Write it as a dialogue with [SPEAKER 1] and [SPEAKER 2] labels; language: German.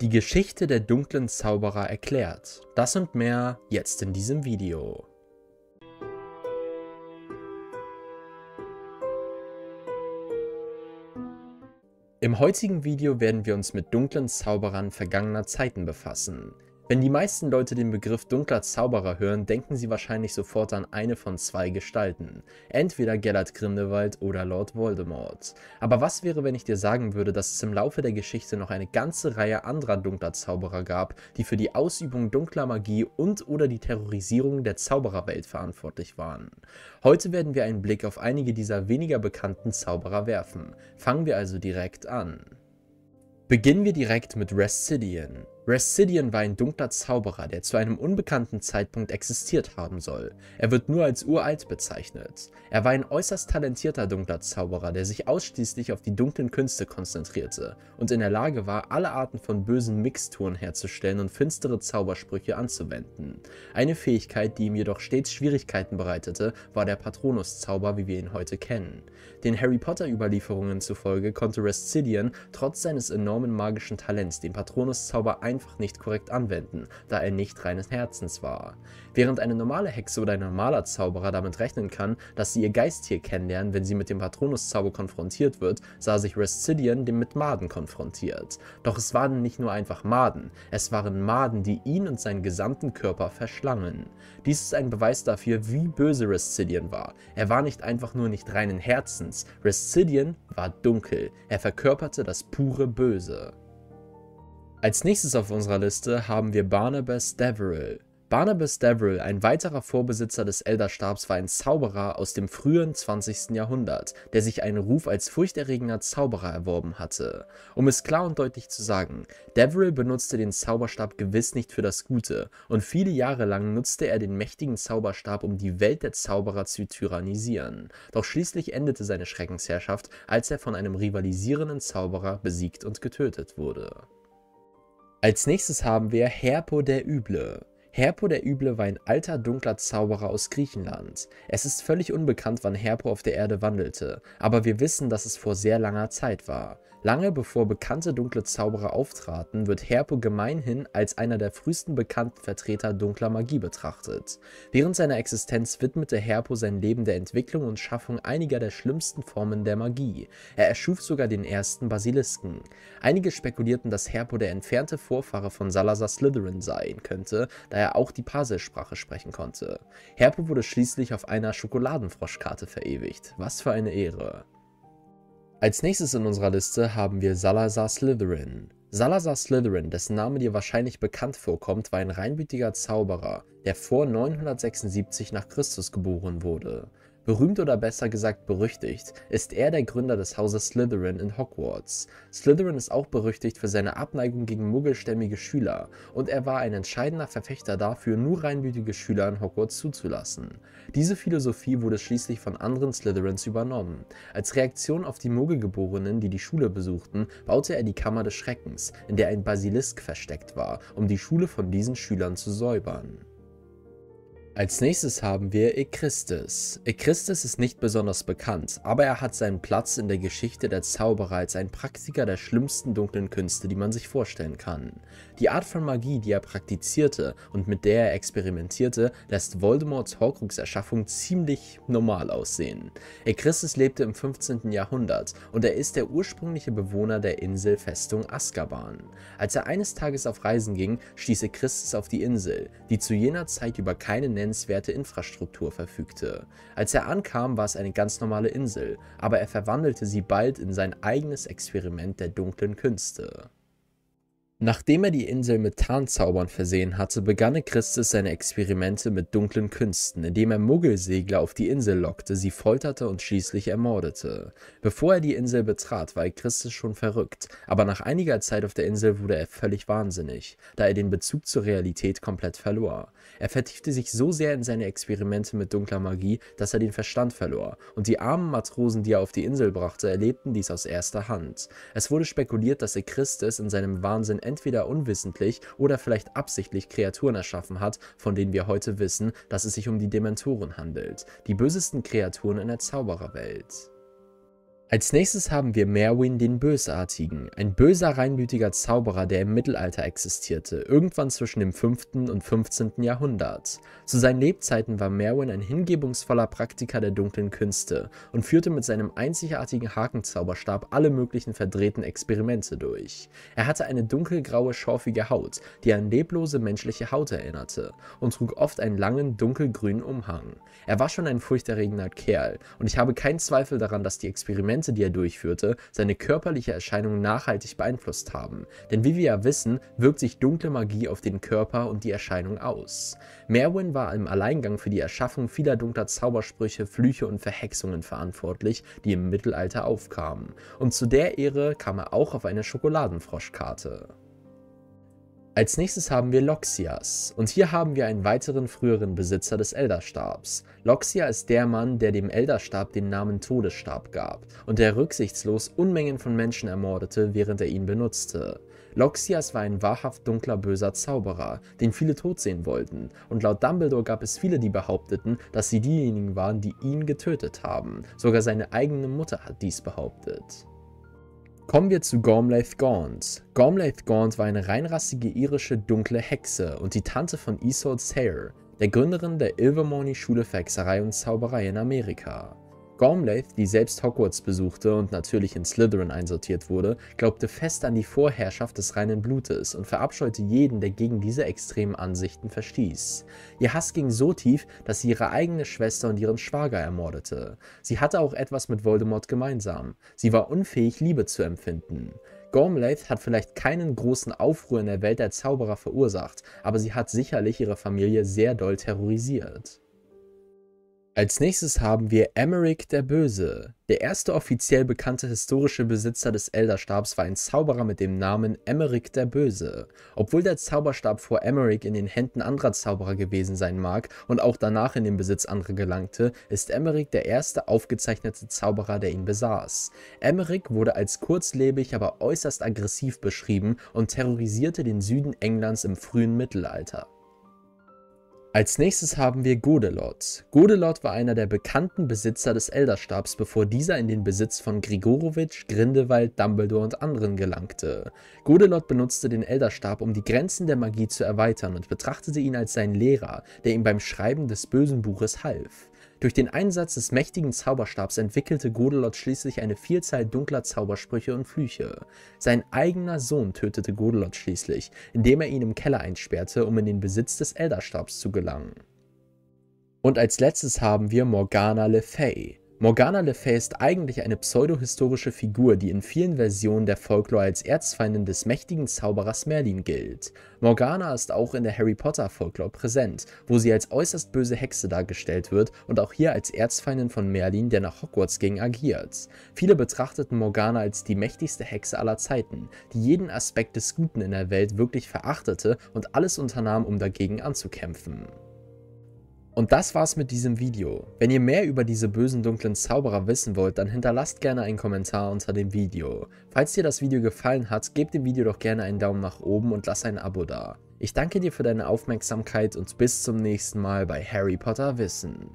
[SPEAKER 1] Die Geschichte der dunklen Zauberer erklärt. Das und mehr jetzt in diesem Video. Im heutigen Video werden wir uns mit dunklen Zauberern vergangener Zeiten befassen. Wenn die meisten Leute den Begriff dunkler Zauberer hören, denken sie wahrscheinlich sofort an eine von zwei Gestalten. Entweder Gellert Grindelwald oder Lord Voldemort. Aber was wäre, wenn ich dir sagen würde, dass es im Laufe der Geschichte noch eine ganze Reihe anderer dunkler Zauberer gab, die für die Ausübung dunkler Magie und oder die Terrorisierung der Zaubererwelt verantwortlich waren? Heute werden wir einen Blick auf einige dieser weniger bekannten Zauberer werfen. Fangen wir also direkt an. Beginnen wir direkt mit Restidian. Restidian war ein dunkler Zauberer, der zu einem unbekannten Zeitpunkt existiert haben soll. Er wird nur als uralt bezeichnet. Er war ein äußerst talentierter dunkler Zauberer, der sich ausschließlich auf die dunklen Künste konzentrierte und in der Lage war, alle Arten von bösen Mixturen herzustellen und finstere Zaubersprüche anzuwenden. Eine Fähigkeit, die ihm jedoch stets Schwierigkeiten bereitete, war der Patronus-Zauber, wie wir ihn heute kennen. Den Harry Potter-Überlieferungen zufolge konnte Restidian trotz seines enormen magischen Talents den Patronus-Zauber einfach nicht korrekt anwenden, da er nicht reines Herzens war. Während eine normale Hexe oder ein normaler Zauberer damit rechnen kann, dass sie ihr Geisttier kennenlernen, wenn sie mit dem Patronus-Zauber konfrontiert wird, sah sich Restidian dem mit Maden konfrontiert. Doch es waren nicht nur einfach Maden, es waren Maden, die ihn und seinen gesamten Körper verschlangen. Dies ist ein Beweis dafür, wie böse Restidian war. Er war nicht einfach nur nicht reinen Herzens, Restidian war dunkel, er verkörperte das pure Böse. Als nächstes auf unserer Liste haben wir Barnabas Deverill. Barnabas Deverill, ein weiterer Vorbesitzer des Elderstabs, war ein Zauberer aus dem frühen 20. Jahrhundert, der sich einen Ruf als furchterregender Zauberer erworben hatte. Um es klar und deutlich zu sagen, Deverill benutzte den Zauberstab gewiss nicht für das Gute, und viele Jahre lang nutzte er den mächtigen Zauberstab, um die Welt der Zauberer zu tyrannisieren. Doch schließlich endete seine Schreckensherrschaft, als er von einem rivalisierenden Zauberer besiegt und getötet wurde. Als nächstes haben wir Herpo der Üble. Herpo der Üble war ein alter dunkler Zauberer aus Griechenland. Es ist völlig unbekannt, wann Herpo auf der Erde wandelte, aber wir wissen, dass es vor sehr langer Zeit war. Lange bevor bekannte dunkle Zauberer auftraten, wird Herpo gemeinhin als einer der frühesten bekannten Vertreter dunkler Magie betrachtet. Während seiner Existenz widmete Herpo sein Leben der Entwicklung und Schaffung einiger der schlimmsten Formen der Magie. Er erschuf sogar den ersten Basilisken. Einige spekulierten, dass Herpo der entfernte Vorfahre von Salazar Slytherin sein könnte, da er auch die Parselsprache sprechen konnte. Herpo wurde schließlich auf einer Schokoladenfroschkarte verewigt. Was für eine Ehre. Als nächstes in unserer Liste haben wir Salazar Slytherin. Salazar Slytherin, dessen Name dir wahrscheinlich bekannt vorkommt, war ein reinblütiger Zauberer, der vor 976 nach Christus geboren wurde. Berühmt oder besser gesagt berüchtigt ist er der Gründer des Hauses Slytherin in Hogwarts. Slytherin ist auch berüchtigt für seine Abneigung gegen muggelstämmige Schüler und er war ein entscheidender Verfechter dafür, nur reinblütige Schüler in Hogwarts zuzulassen. Diese Philosophie wurde schließlich von anderen Slytherins übernommen. Als Reaktion auf die Muggelgeborenen, die die Schule besuchten, baute er die Kammer des Schreckens, in der ein Basilisk versteckt war, um die Schule von diesen Schülern zu säubern. Als nächstes haben wir Ekristes. Ekristes ist nicht besonders bekannt, aber er hat seinen Platz in der Geschichte der Zauberer als ein Praktiker der schlimmsten dunklen Künste, die man sich vorstellen kann. Die Art von Magie, die er praktizierte und mit der er experimentierte, lässt Voldemorts Horcrux Erschaffung ziemlich normal aussehen. Ekristes lebte im 15. Jahrhundert und er ist der ursprüngliche Bewohner der Insel Festung Azkaban. Als er eines Tages auf Reisen ging, stieß Ekristes auf die Insel, die zu jener Zeit über keine nennenswerte Infrastruktur verfügte. Als er ankam, war es eine ganz normale Insel, aber er verwandelte sie bald in sein eigenes Experiment der dunklen Künste. Nachdem er die Insel mit Tarnzaubern versehen hatte, begann Christus seine Experimente mit dunklen Künsten, indem er Muggelsegler auf die Insel lockte, sie folterte und schließlich ermordete. Bevor er die Insel betrat, war Christus schon verrückt, aber nach einiger Zeit auf der Insel wurde er völlig wahnsinnig, da er den Bezug zur Realität komplett verlor. Er vertiefte sich so sehr in seine Experimente mit dunkler Magie, dass er den Verstand verlor, und die armen Matrosen, die er auf die Insel brachte, erlebten dies aus erster Hand. Es wurde spekuliert, dass er Christus in seinem Wahnsinn entweder unwissentlich oder vielleicht absichtlich Kreaturen erschaffen hat, von denen wir heute wissen, dass es sich um die Dementoren handelt, die bösesten Kreaturen in der Zaubererwelt. Als nächstes haben wir Merwin den Bösartigen, ein böser, reinblütiger Zauberer, der im Mittelalter existierte, irgendwann zwischen dem 5. und 15. Jahrhundert. Zu seinen Lebzeiten war Merwin ein hingebungsvoller Praktiker der dunklen Künste und führte mit seinem einzigartigen Hakenzauberstab alle möglichen verdrehten Experimente durch. Er hatte eine dunkelgraue, schorfige Haut, die an leblose menschliche Haut erinnerte, und trug oft einen langen, dunkelgrünen Umhang. Er war schon ein furchterregender Kerl, und ich habe keinen Zweifel daran, dass die Experimente Experimente, die er durchführte, seine körperliche Erscheinung nachhaltig beeinflusst haben, denn wie wir ja wissen, wirkt sich dunkle Magie auf den Körper und die Erscheinung aus. Merwin war im Alleingang für die Erschaffung vieler dunkler Zaubersprüche, Flüche und Verhexungen verantwortlich, die im Mittelalter aufkamen, und zu der Ehre kam er auch auf eine Schokoladenfroschkarte. Als nächstes haben wir Loxias und hier haben wir einen weiteren früheren Besitzer des Elderstabs. Loxia ist der Mann, der dem Elderstab den Namen Todesstab gab und der rücksichtslos Unmengen von Menschen ermordete, während er ihn benutzte. Loxias war ein wahrhaft dunkler böser Zauberer, den viele tot sehen wollten, und laut Dumbledore gab es viele, die behaupteten, dass sie diejenigen waren, die ihn getötet haben. Sogar seine eigene Mutter hat dies behauptet. Kommen wir zu Gormlaith Gaunt. Gormlaith Gaunt war eine reinrassige irische dunkle Hexe und die Tante von Isolde Sayre, der Gründerin der Ilvermorny Schule für Hexerei und Zauberei in Amerika. Gormlaith, die selbst Hogwarts besuchte und natürlich in Slytherin einsortiert wurde, glaubte fest an die Vorherrschaft des reinen Blutes und verabscheute jeden, der gegen diese extremen Ansichten verstieß. Ihr Hass ging so tief, dass sie ihre eigene Schwester und ihren Schwager ermordete. Sie hatte auch etwas mit Voldemort gemeinsam. Sie war unfähig, Liebe zu empfinden. Gormlaith hat vielleicht keinen großen Aufruhr in der Welt der Zauberer verursacht, aber sie hat sicherlich ihre Familie sehr doll terrorisiert. Als nächstes haben wir Emeric der Böse. Der erste offiziell bekannte historische Besitzer des Elderstabs war ein Zauberer mit dem Namen Emeric der Böse. Obwohl der Zauberstab vor Emeric in den Händen anderer Zauberer gewesen sein mag und auch danach in den Besitz anderer gelangte, ist Emeric der erste aufgezeichnete Zauberer, der ihn besaß. Emeric wurde als kurzlebig, aber äußerst aggressiv beschrieben und terrorisierte den Süden Englands im frühen Mittelalter. Als nächstes haben wir Godelot. Godelot war einer der bekannten Besitzer des Elderstabs, bevor dieser in den Besitz von Grigorowitsch, Grindelwald, Dumbledore und anderen gelangte. Godelot benutzte den Elderstab, um die Grenzen der Magie zu erweitern und betrachtete ihn als seinen Lehrer, der ihm beim Schreiben des bösen Buches half. Durch den Einsatz des mächtigen Zauberstabs entwickelte Godelot schließlich eine Vielzahl dunkler Zaubersprüche und Flüche. Sein eigener Sohn tötete Godelot schließlich, indem er ihn im Keller einsperrte, um in den Besitz des Elderstabs zu gelangen. Und als letztes haben wir Morgana Le Fay. Morgana Le Fay ist eigentlich eine pseudohistorische Figur, die in vielen Versionen der Folklore als Erzfeindin des mächtigen Zauberers Merlin gilt. Morgana ist auch in der Harry Potter Folklore präsent, wo sie als äußerst böse Hexe dargestellt wird und auch hier als Erzfeindin von Merlin, der nach Hogwarts ging, agiert. Viele betrachteten Morgana als die mächtigste Hexe aller Zeiten, die jeden Aspekt des Guten in der Welt wirklich verachtete und alles unternahm, um dagegen anzukämpfen. Und das war's mit diesem Video. Wenn ihr mehr über diese bösen dunklen Zauberer wissen wollt, dann hinterlasst gerne einen Kommentar unter dem Video. Falls dir das Video gefallen hat, gebt dem Video doch gerne einen Daumen nach oben und lass ein Abo da. Ich danke dir für deine Aufmerksamkeit und bis zum nächsten Mal bei Harry Potter Wissen.